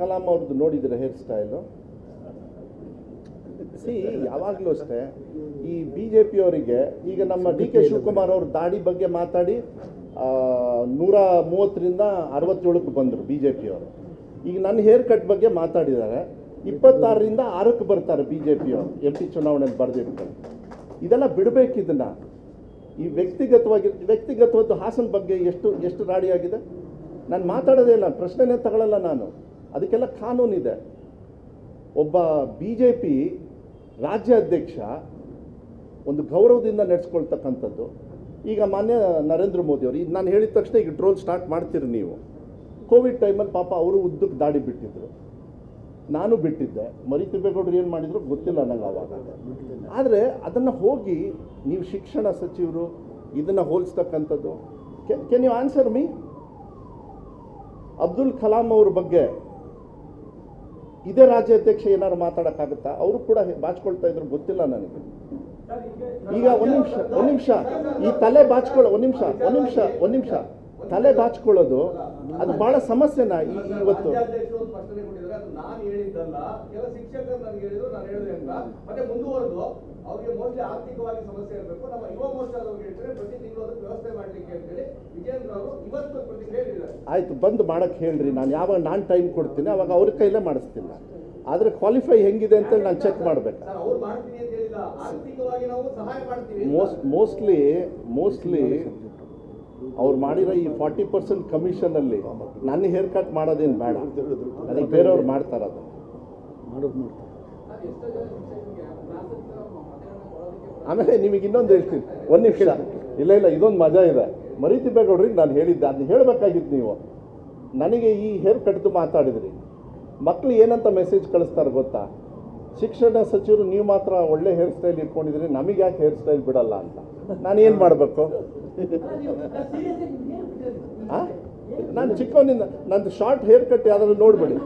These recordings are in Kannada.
ಕಲಾಂ ಅವ್ರದ್ದು ನೋಡಿದ್ರೆ ಹೇರ್ ಸ್ಟೈಲು ಸಿ ಯಾವಾಗಲೂ ಅಷ್ಟೇ. ಈ ಬಿ ಜೆ ಪಿಯವರಿಗೆ ಈಗ ನಮ್ಮ ಡಿ ಕೆ ಶಿವಕುಮಾರ್ ಅವರು ದಾಡಿ ಬಗ್ಗೆ ಮಾತಾಡಿ ನೂರ ಮೂವತ್ತರಿಂದ ಅರವತ್ತೇಳಕ್ಕೆ ಬಂದರು ಬಿ ಜೆ ಪಿಯವರು ಈಗ ನನ್ನ ಹೇರ್ ಕಟ್ ಬಗ್ಗೆ ಮಾತಾಡಿದ್ದಾರೆ. ಇಪ್ಪತ್ತಾರರಿಂದ ಆರಕ್ಕೆ ಬರ್ತಾರೆ ಬಿ ಜೆ ಪಿಯವರು ಎಂ ಪಿ ಚುನಾವಣೆಯಲ್ಲಿ ಬರೆದಿರ್ತಾರೆ. ಇದೆಲ್ಲ ಬಿಡಬೇಕು ಇದನ್ನು. ಈ ವ್ಯಕ್ತಿಗತವಾಗಿ ವ್ಯಕ್ತಿಗತವಾದ ಹಾಸನ ಬಗ್ಗೆ ಎಷ್ಟು ಎಷ್ಟು ರಾಡಿಯಾಗಿದೆ? ನಾನು ಮಾತಾಡೋದೇ ಇಲ್ಲ, ಪ್ರಶ್ನೆನೇ ತಗೊಳ್ಳಲ್ಲ ನಾನು. ಅದಕ್ಕೆಲ್ಲ ಕಾನೂನಿದೆ. ಒಬ್ಬ ಬಿ ಜೆ ಪಿ ರಾಜ್ಯ ಅಧ್ಯಕ್ಷ ಒಂದು ಗೌರವದಿಂದ ನಡೆಸ್ಕೊಳ್ತಕ್ಕಂಥದ್ದು. ಈಗ ಮಾನ್ಯ ನರೇಂದ್ರ ಮೋದಿ ಅವರು, ಈಗ ನಾನು ಹೇಳಿದ ತಕ್ಷಣ ಈಗ ಟ್ರೋಲ್ ಸ್ಟಾರ್ಟ್ ಮಾಡ್ತೀರಿ ನೀವು. ಕೋವಿಡ್ ಟೈಮಲ್ಲಿ ಪಾಪ ಅವರು ಉದ್ದಕ್ಕೆ ದಾಡಿ ಬಿಟ್ಟಿದ್ರು. ನಾನು ಬಿಟ್ಟಿದ್ದೆ. ಮರಿ ತಿಬ್ಬೇಗೌಡರು ಏನು ಮಾಡಿದ್ರು? ಗೊತ್ತಿಲ್ಲ ನನಗೆ ಅವಾಗ. ಆದರೆ ಅದನ್ನು ಹೋಗಿ ನೀವು ಶಿಕ್ಷಣ ಸಚಿವರು ಇದನ್ನು ಹೋಲಿಸ್ತಕ್ಕಂಥದ್ದು. Can you answer me Abdul Kalam ಅವ್ರ ಬಗ್ಗೆ ಇದೇ ರಾಜ್ಯಾಧ್ಯಕ್ಷ ಏನಾದ್ರು ಮಾತಾಡೋಕ್ಕಾಗುತ್ತಾ ಅವರು ಕೂಡ ಬಾಚ್ಕೊಳ್ತಾ ಇದ್ರು ಗೊತ್ತಿಲ್ಲ ನನಗೆ ಈಗ ಒಂದು ನಿಮಿಷ ಒಂದು ನಿಮಿಷ ಈ ತಲೆ ಬಾಚ್ಕೊಳ್ಳೋ ಒಂದು ನಿಮಿಷ ಒಂದು ನಿಮಿಷ ಒಂದು ನಿಮಿಷ ತಲೆ ಬಾಚ್ಕೊಳ್ಳೋದು ಅದು ಬಹಳ ಸಮಸ್ಯೆನಾ ಇವತ್ತು ಅವ್ರಿಗೆ ಮೋಸ್ಟ್ಲಿ ಆರ್ಥಿಕವಾಗಿ ಸಮಸ್ಯೆ ಇರಬೇಕು ನಮ್ಮ ಯುವ ಮೋರ್ಚಾದವ್ರಿಗೆ ಹೇಳ್ತಾರೆ ಪ್ರತಿ ತಿಂಗಳು ವ್ಯವಸ್ಥೆ ಮಾಡಲಿಕ್ಕೆ ಅಂತೇಳಿ ವಿಜೇಂದ್ರ ಅವರು ಇವತ್ತು ಪ್ರತಿಕ್ರಿಯೆ ಆಯ್ತು ಬಂದು ಮಾಡಕ್ಕೆ ಹೇಳ್ರಿ. ನಾನು ಯಾವಾಗ ನಾನು ಟೈಮ್ ಕೊಡ್ತೀನಿ ಅವಾಗ ಅವ್ರ ಕೈಲೇ ಮಾಡಿಸ್ತಿಲ್ಲ ಆದರೆ ಕ್ವಾಲಿಫೈ ಹೆಂಗಿದೆ ಅಂತೇಳಿ ನಾನು ಚೆಕ್ ಮಾಡಬೇಕು. ಸರ್ ಅವ್ರು ಮಾಡ್ತೀನಿ ಅಂತ ಹೇಳಿಲ್ಲ ಆರ್ಥಿಕವಾಗಿ ನಾವು ಸಹಾಯ ಮಾಡ್ತೀವಿ ಅಂತ. ಮೋಸ್ಟ್ ಮೋಸ್ಟ್ಲಿ ಮೋಸ್ಟ್ಲಿ ಅವ್ರು ಮಾಡಿರೋ ಈ ಫಾರ್ಟಿ ಪರ್ಸೆಂಟ್ ಕಮಿಷನಲ್ಲಿ ನನ್ನ ಹೇರ್ ಕಟ್ ಮಾಡೋದೇನು ಬೇಡ. ಅದಕ್ಕೆ ಬೇರೆಯವ್ರು ಮಾಡ್ತಾರೆ ಅದು. ಆಮೇಲೆ ನಿಮಗೆ ಇನ್ನೊಂದು ಹೇಳ್ತೀನಿ. ಒಂದು ನಿಮಿಷ. ಇಲ್ಲ ಇಲ್ಲ ಇದೊಂದು ಮಜಾ ಇದೆ. ಮರಿತಿಬೇಗೌಡ್ರಿಗೆ ನಾನು ಹೇಳಿದ್ದೆ, ಅದನ್ನ ಹೇಳಬೇಕಾಗಿತ್ತು ನೀವು. ನನಗೆ ಈ ಹೇರ್ ಕಟ್ದು ಮಾತಾಡಿದ್ರಿ. ಮಕ್ಕಳು ಏನಂತ ಮೆಸೇಜ್ ಕಳಿಸ್ತಾರೆ ಗೊತ್ತಾ? ಶಿಕ್ಷಣ ಸಚಿವರು ನೀವು ಮಾತ್ರ ಒಳ್ಳೆ ಹೇರ್ ಸ್ಟೈಲ್ ಇಟ್ಕೊಂಡಿದ್ರಿ, ನಮಗೆ ಯಾಕೆ ಹೇರ್ ಸ್ಟೈಲ್ ಬಿಡಲ್ಲ ಅಂತ. ನಾನು ಏನು ಮಾಡಬೇಕು? ನಾನು ಚಿಕ್ಕವನಿಂದ, ನಂದು ಶಾರ್ಟ್ ಹೇರ್ ಕಟ್ ಯಾವ್ದಾದ್ರು ನೋಡ್ಬೇಡಿ.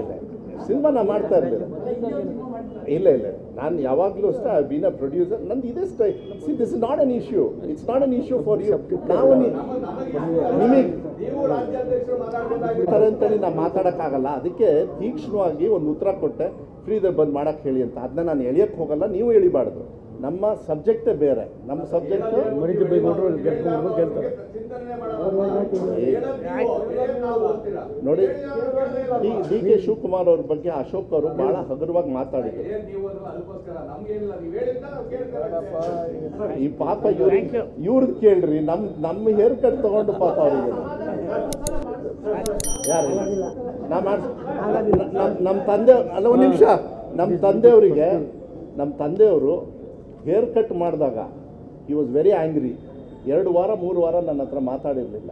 ಇಲ್ಲ ಸಿನಿಮಾ ನಾ ಮಾಡ್ತಾ ಇರಲಿಲ್ಲ. ಇಲ್ಲ ಇಲ್ಲ. ನಾನು ಯಾವಾಗಲೂ ಅಷ್ಟೇ ಐ ಬೀನ್ ಅ ಪ್ರೊಡ್ಯೂಸರ್ ನಂದು ಇದೇ ಸ್ಟೈ see this is not an issue it's not an issue for you ನಾವು ನಿಮಗೆ ಅಂತೇಳಿ ನಾನು ಮಾತಾಡೋಕ್ಕಾಗಲ್ಲ. ಅದಕ್ಕೆ ತೀಕ್ಷ್ಣವಾಗಿ ಒಂದು ಉತ್ತರ ಕೊಟ್ಟೆ. ಫ್ರೀದಲ್ಲಿ ಬಂದು ಮಾಡೋಕ್ಕೆ ಹೇಳಿ ಅಂತ. ಅದನ್ನ ನಾನು ಎಳಿಯಕ್ಕೆ ಹೋಗಲ್ಲ. ನೀವು ಎಳಿಬಾರ್ದು. ನಮ್ಮ ಸಬ್ಜೆಕ್ಟೇ ಬೇರೆ. ನಮ್ಮ ಸಬ್ಜೆಕ್ಟ್. ನೋಡಿ ಡಿ ಡಿ ಕೆ ಶಿವಕುಮಾರ್ ಅವ್ರ ಬಗ್ಗೆ ಅಶೋಕ್ ಅವರು ಬಹಳ ಹಗುರವಾಗಿ ಮಾತಾಡಿದರು. ಈ ಪಾಪ ಇವ್ರ ಇವ್ರದ್ದು ಕೇಳ್ರಿ ನಮ್ ನಮ್ಮ ಹೇರ್ ಕಟ್ ತಗೊಂಡು ಪಾಪ ಅವರಿಗೆ ಯಾರು? ನಾ ಮಾಡ್ ನಮ್ಮ ನಮ್ಮ ತಂದೆ ಅಲ್ಲ ಒಂದು ನಿಮಿಷ. ನಮ್ಮ ತಂದೆಯವರಿಗೆ ನಮ್ಮ ತಂದೆಯವರು ಹೇರ್ ಕಟ್ ಮಾಡಿದಾಗ ಈ ವಾಸ್ ವೆರಿ ಆ್ಯಂಗ್ರಿ ಎರಡು ವಾರ ಮೂರು ವಾರ ನನ್ನ ಹತ್ರ ಮಾತಾಡಿರಲಿಲ್ಲ.